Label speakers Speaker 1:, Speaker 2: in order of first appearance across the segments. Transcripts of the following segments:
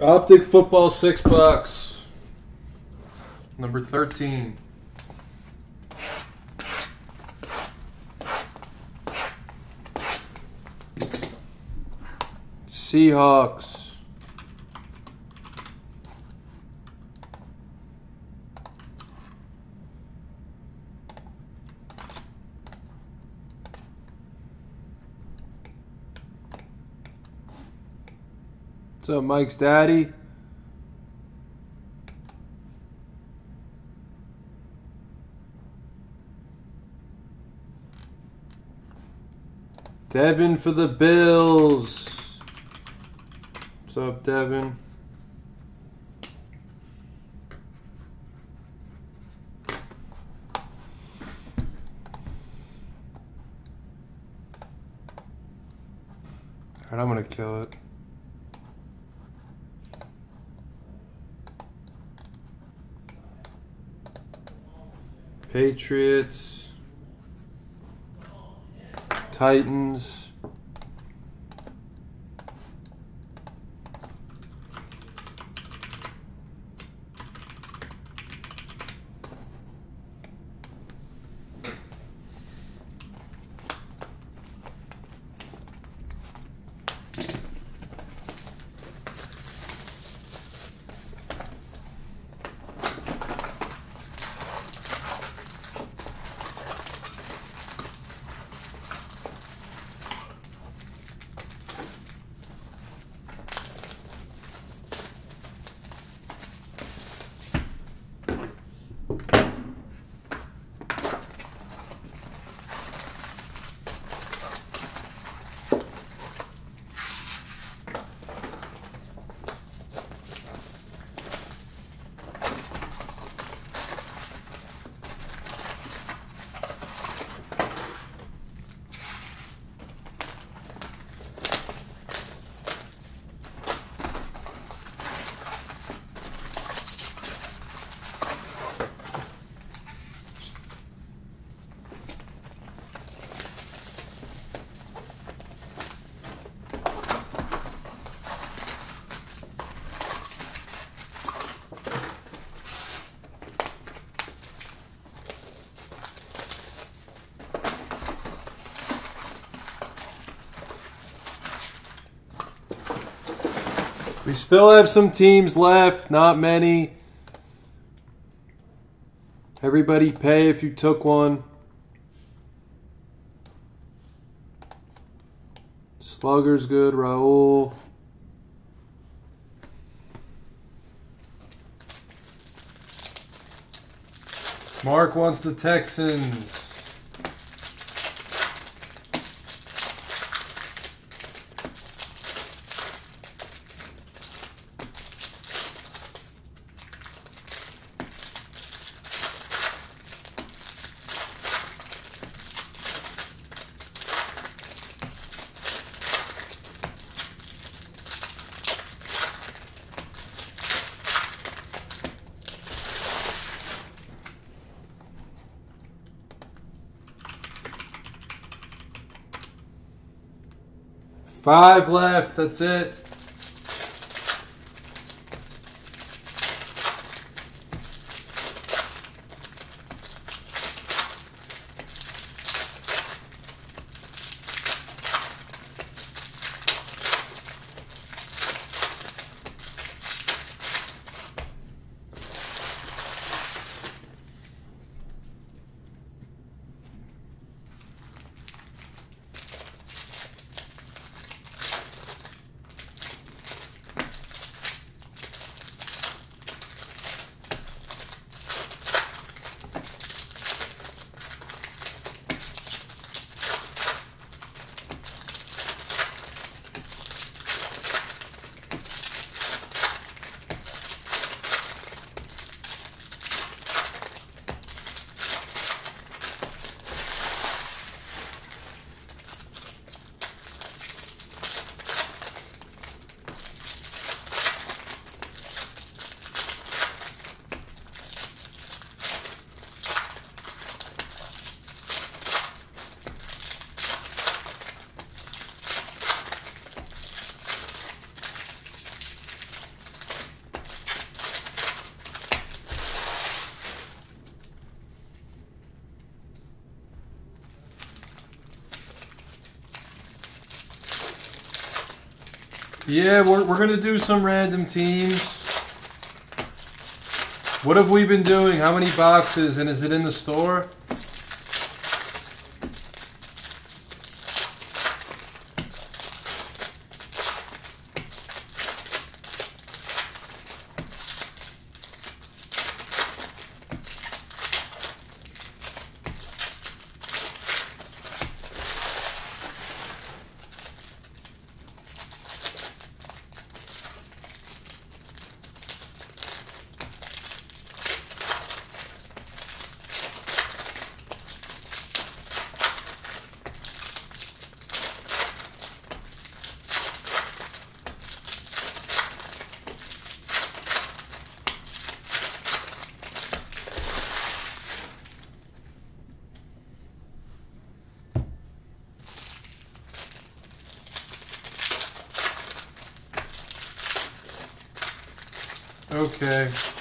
Speaker 1: Optic football six bucks. Number thirteen. Seahawks. What's up, Mike's daddy? Devin for the Bills. What's up, Devin? Alright, I'm gonna kill it. Patriots. Titans. Still have some teams left, not many. Everybody pay if you took one. Slugger's good, Raul. Mark wants the Texans. Five left. That's it. Yeah, we're, we're going to do some random teams. What have we been doing? How many boxes? And is it in the store? Okay.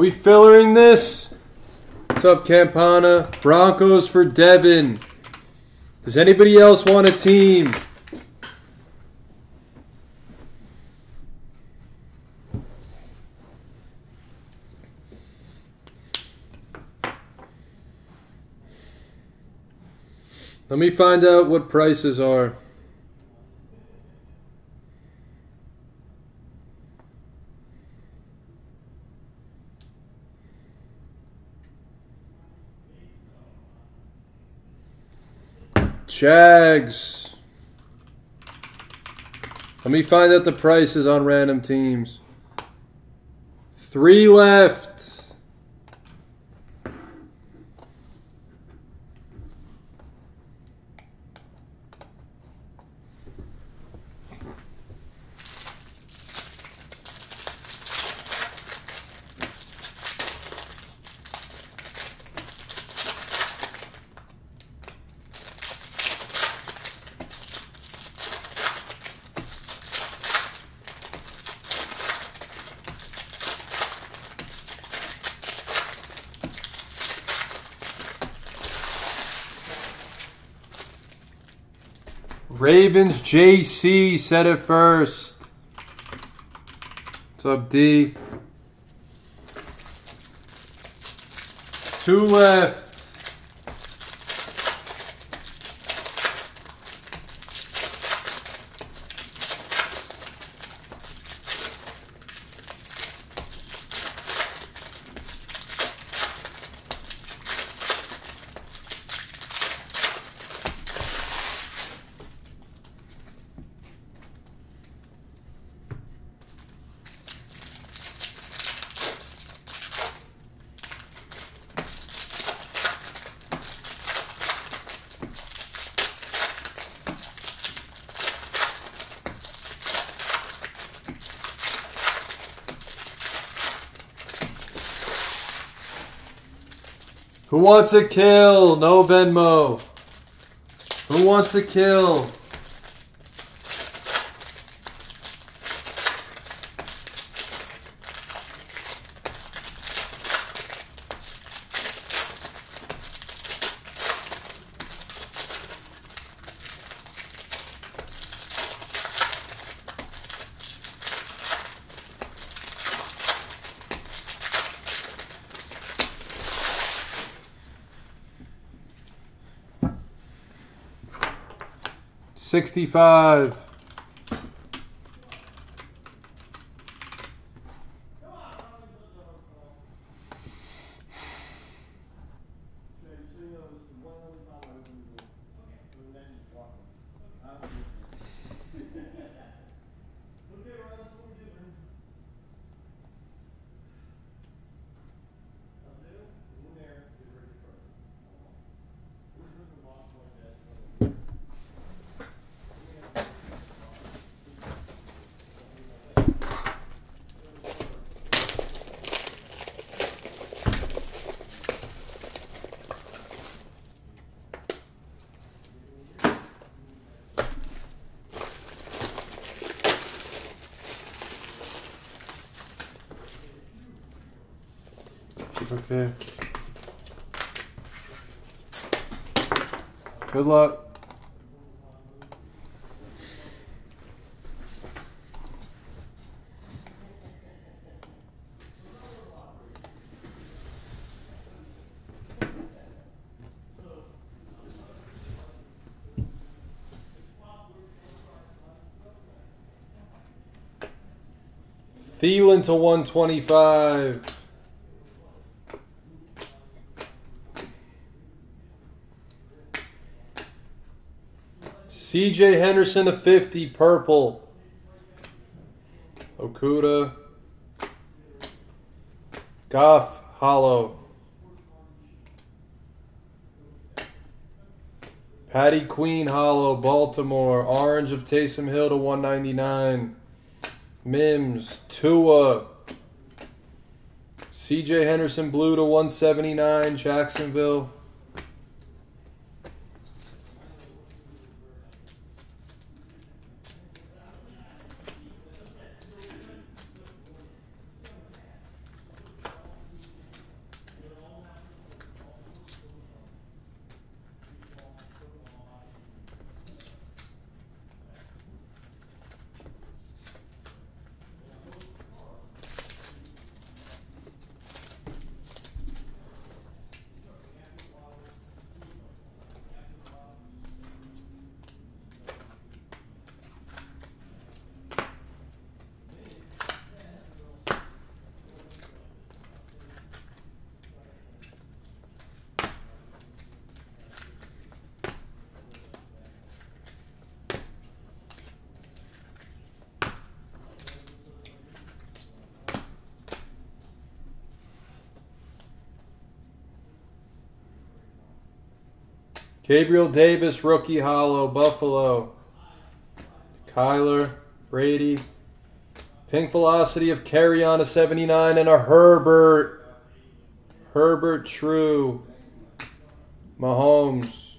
Speaker 1: We fillering this? What's up, Campana? Broncos for Devin. Does anybody else want a team? Let me find out what prices are. Jags. Let me find out the prices on random teams. Three left. Ravens JC said it first. What's up, D? Two left. Who wants a kill? No Venmo. Who wants a kill? Sixty-five. Okay. Good luck. Thielen to 125. CJ Henderson to 50, purple. Okudah. Goff, hollow. Patty Queen, hollow, Baltimore. Orange of Taysom Hill to 199. Mims, Tua. CJ Henderson, blue to 179, Jacksonville. Gabriel Davis, rookie hollow, Buffalo. Kyler, Brady. Pink velocity of carry on a 79 and a Herbert. Herbert True. Mahomes.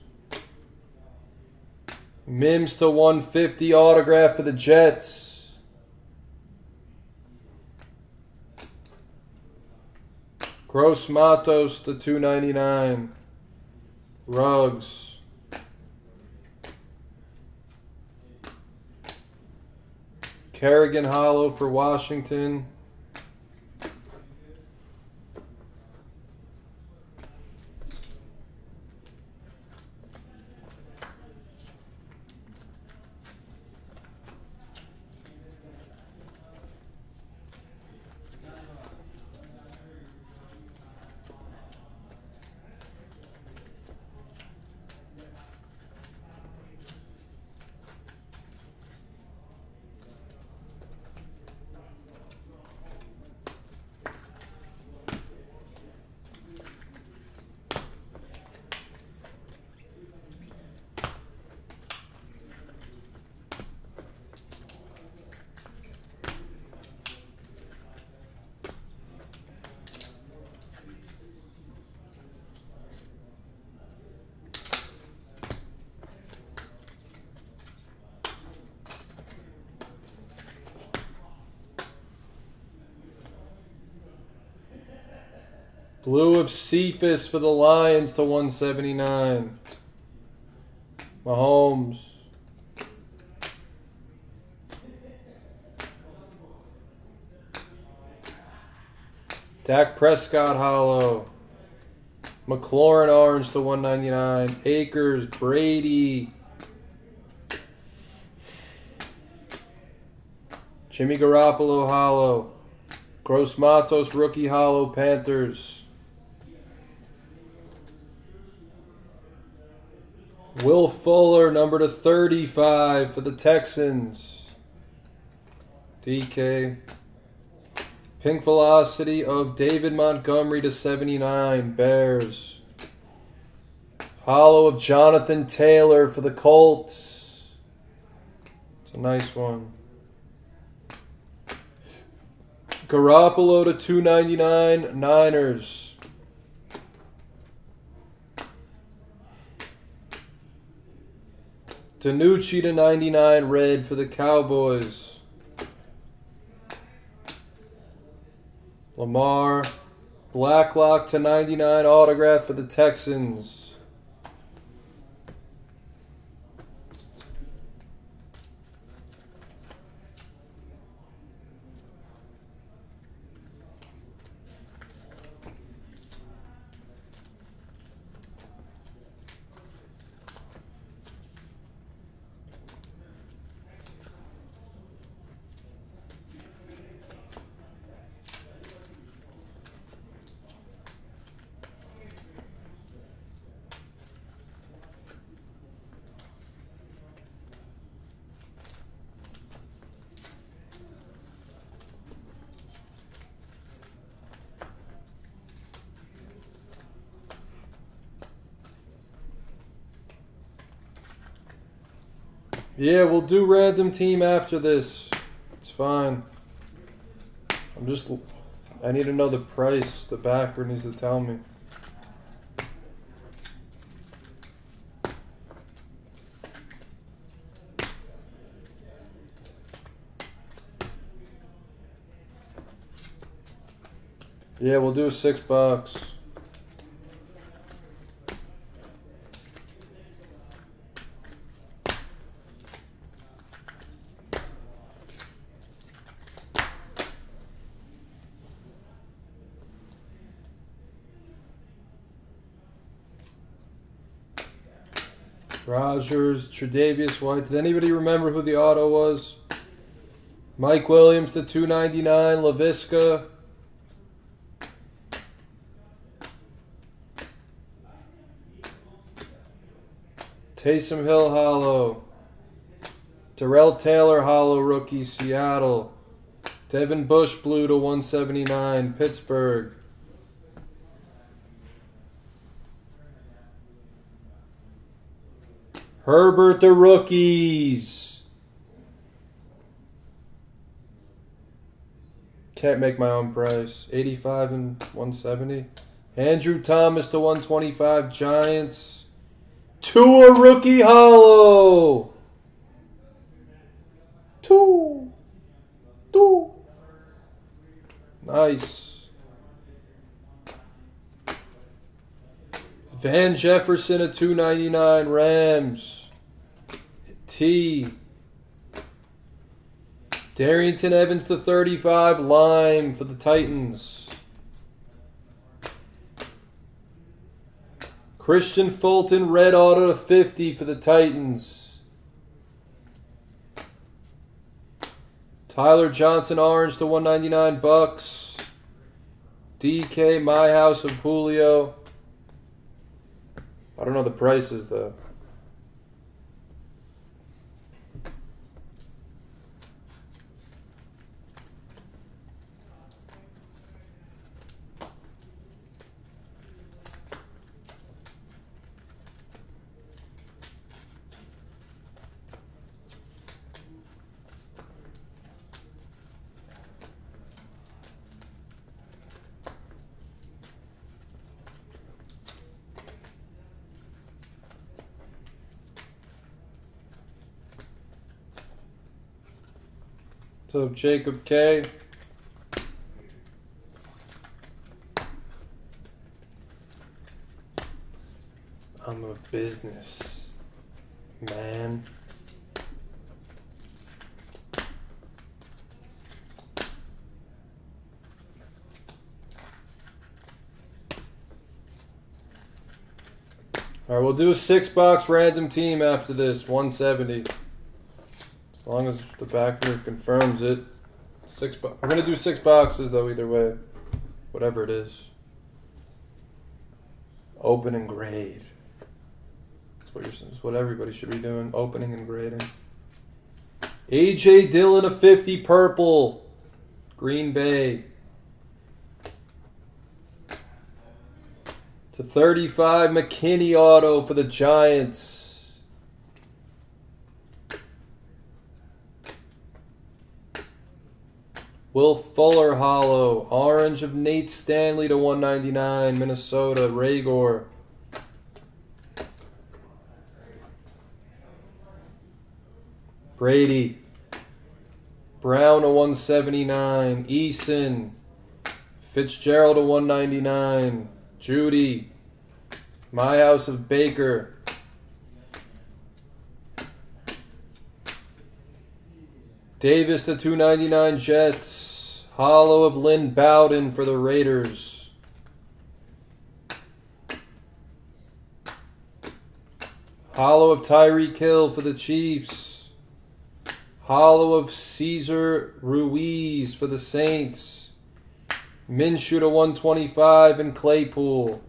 Speaker 1: Mims to 150 autograph for the Jets. Gross Matos to 299. Ruggs. Kerrigan Hollow for Washington. Blue of Cephas for the Lions to 179. Mahomes. Dak Prescott Hollow. McLaurin Orange to 199. Akers, Brady. Jimmy Garoppolo Hollow. Gross Matos Rookie Hollow Panthers. Will Fuller, number to 35 for the Texans. DK. Pink velocity of David Montgomery to 79, Bears. Hollow of Jonathan Taylor for the Colts. It's a nice one. Garoppolo to 299, Niners. DiNucci to 99 red for the Cowboys. Lamar, Blacklock to 99 autograph for the Texans. Yeah, we'll do random team after this. It's fine. I'm just. I need to know the price. The backer needs to tell me. Yeah, we'll do a six bucks. Rodgers, Tre'Davious White. Did anybody remember who the auto was? Mike Williams to 299, LaVisca. Taysom Hill Hollow. Darrell Taylor Hollow rookie, Seattle. Devin Bush blue to 179, Pittsburgh. Herbert the rookies. Can't make my own price. 85 and 170. Andrew Thomas to 125 Giants. Tua rookie hollow. Two. Two. Nice. Van Jefferson at 299 Rams. T. Darrynton Evans to 35 Lime for the Titans. Kristian Fulton red auto to 50 for the Titans. Tyler Johnson orange to 199 bucks. DK My House of Julio. I don't know the prices though. So Jacob K. I'm a business man. All right, we'll do a six box random team after this, 170. As long as the backer confirms it. Six. Bo- We're gonna do six boxes though. Either way, whatever it is. Open and grade. That's what you're. That's what everybody should be doing. Opening and grading. AJ Dillon a fifty purple. Green Bay. To 35 McKinney auto for the Giants. Will Fuller Hollow. Orange of Nate Stanley to 199. Minnesota. Reagor. Brady. Brown to 179. Eason. Fitzgerald to 199. Jeudy. My House of Baker. Davis to 299 Jets. Hollow of Lynn Bowden for the Raiders. Hollow of Tyreek Hill for the Chiefs. Hollow of Cesar Ruiz for the Saints. Minshew to 125 and Claypool.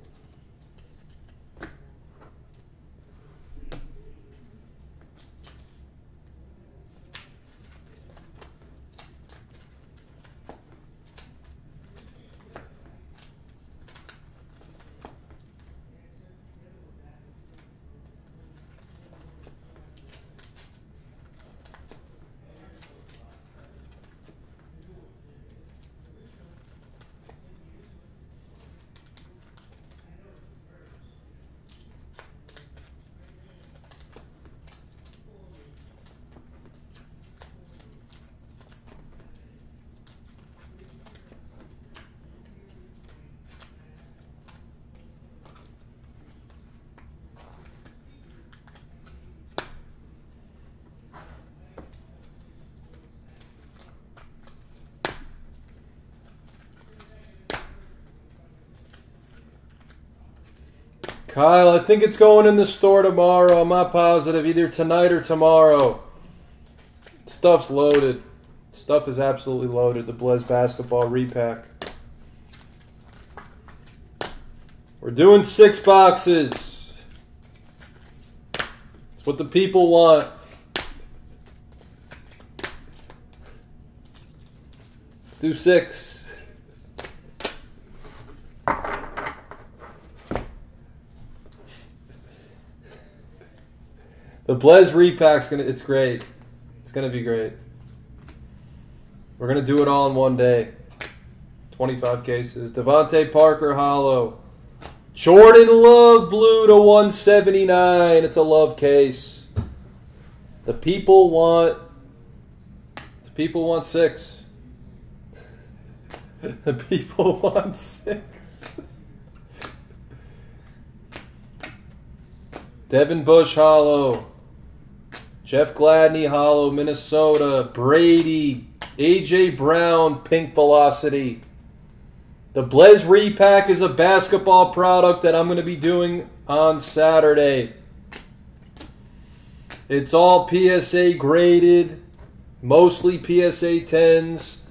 Speaker 1: Kyle, I think it's going in the store tomorrow. I'm not positive, either tonight or tomorrow. Stuff's loaded. Stuff is absolutely loaded. The Blez basketball repack. We're doing six boxes. It's what the people want. Let's do six. The Blez repack's gonna it's great. It's gonna be great. We're gonna do it all in one day. 25 cases. DeVante Parker Hollow. Jordan Love Blue to 179. It's a love case. The people want the people want six. the people want six. Devin Bush Hollow. Jeff Gladney, Hollow, Minnesota. Brady, AJ Brown, Pink Velocity. The Blez Repack is a basketball product that I'm going to be doing on Saturday. It's all PSA graded, mostly PSA 10s.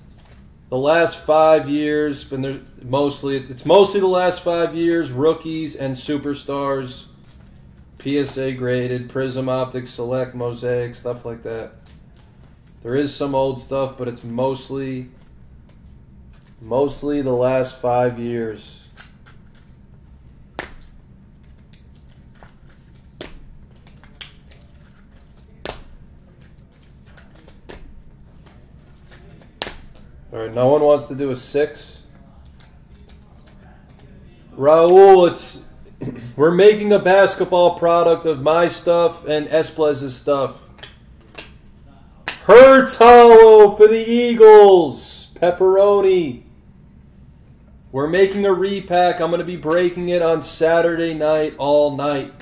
Speaker 1: The last five years, been mostly it's mostly the last five years, rookies and superstars. PSA graded, Prizm Optics, Select, Mosaic, stuff like that. There is some old stuff, but it's mostly mostly the last five years. All right, no one wants to do a six. Raul, it's we're making a basketball product of my stuff and Esplez's stuff. Hurts Hollow for the Eagles. Pepperoni. We're making a repack. I'm going to be breaking it on Saturday night all night.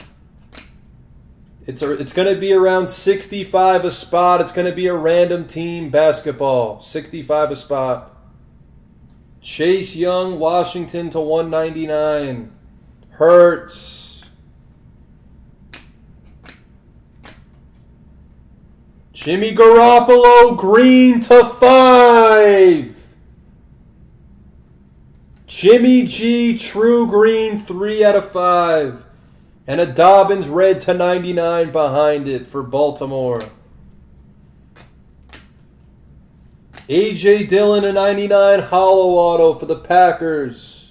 Speaker 1: It's a, it's going to be around 65 a spot. It's going to be a random team basketball. 65 a spot. Chase Young, Washington to 199. Hurts. Jimmy Garoppolo, green to five. Jimmy G, true green, three out of five. And a Dobbins red to 99 behind it for Baltimore. A.J. Dillon, a 99 hollow auto for the Packers.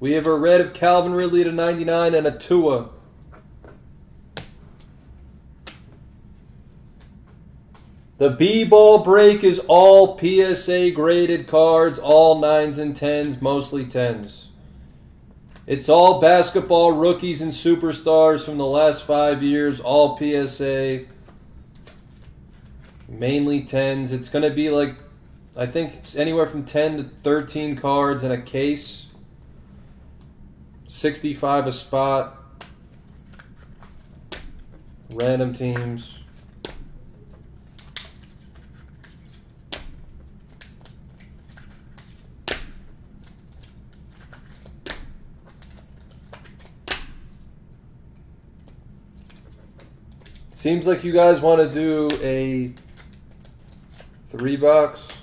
Speaker 1: We have a red of Calvin Ridley to 99 and a Tua. The B ball break is all PSA graded cards, all 9s and 10s, mostly 10s. It's all basketball rookies and superstars from the last five years, all PSA, mainly 10s. It's going to be like I think it's anywhere from 10 to 13 cards in a case. 65 a spot. Random teams. Seems like you guys want to do a three box.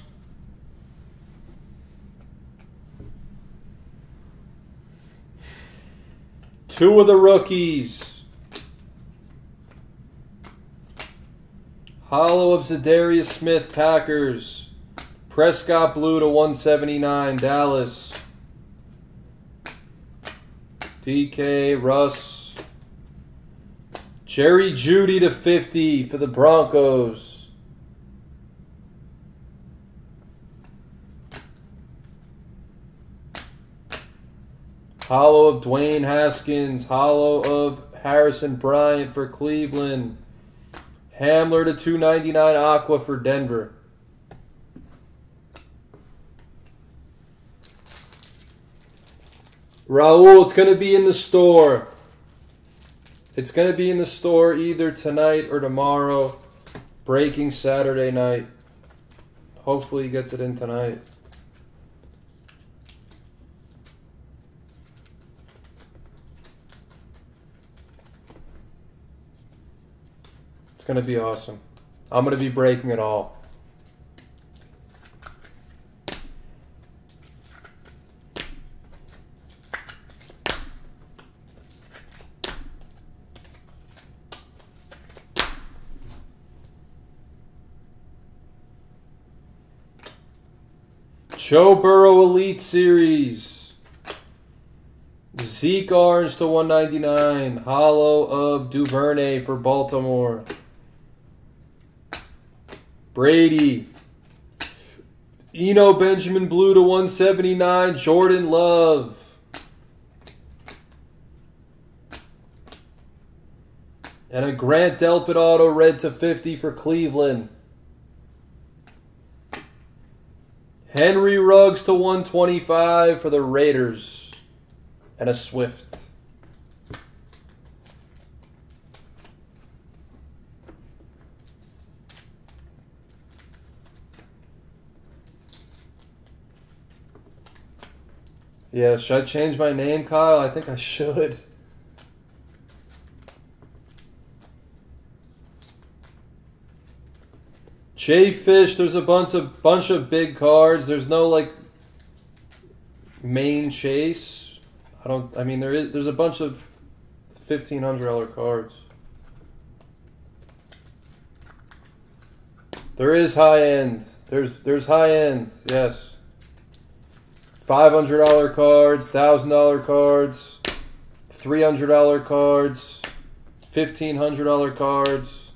Speaker 1: Two of the rookies. Hollow of Za'Darius Smith, Packers. Prescott Blue to 179, Dallas. DK, Russ. Jerry Jeudy to 50 for the Broncos. Hollow of Dwayne Haskins. Hollow of Harrison Bryant for Cleveland. Hamler to 299 Aqua for Denver. Raul, it's going to be in the store. It's going to be in the store either tonight or tomorrow. Breaking Saturday night. Hopefully he gets it in tonight. It's going to be awesome. I'm going to be breaking it all. Joe Burrow Elite Series. Zeke Orange to 199. Hollow of Duvernay for Baltimore. Brady. Eno Benjamin Blue to 179. Jordan Love. And a Grant Delpit Auto Red to 50 for Cleveland. Henry Ruggs to 125 for the Raiders. And a Swift. Yeah, should I change my name, Kyle? I think I should. Jay Fish, there's a bunch of bunch of big cards. There's no like main chase. I don't. I mean, there is. There's a bunch of fifteen hundred dollar cards. There is high end. There's there's high end. Yes. Five hundred dollar cards, thousand dollar cards, three hundred dollar cards, fifteen hundred dollar cards,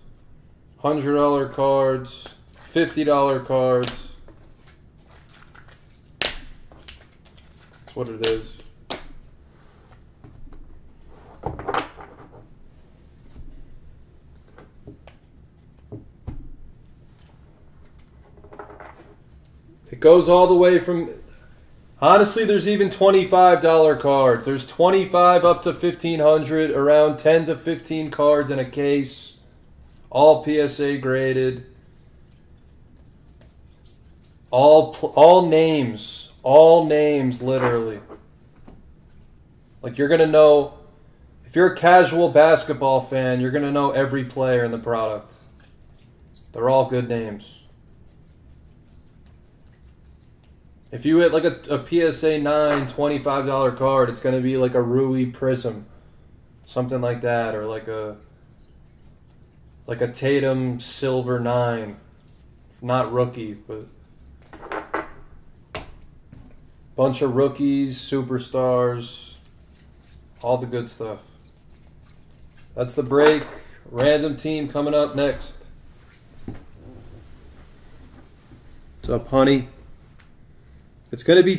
Speaker 1: hundred dollar cards, fifty dollar cards. That's what it is. It goes all the way from Honestly, there's even $25 cards. There's 25 up to 1500, around 10 to 15 cards in a case. All PSA graded. All all names, all names literally. Like you're going to know if you're a casual basketball fan, you're going to know every player in the product. They're all good names. If you hit like a, a PSA 9 $25 card, it's going to be like a Rui Prizm. Something like that. Or like a like a Tatum Silver 9. Not rookie, but bunch of rookies, superstars, all the good stuff. That's the break. Random team coming up next. What's up, honey? It's going to be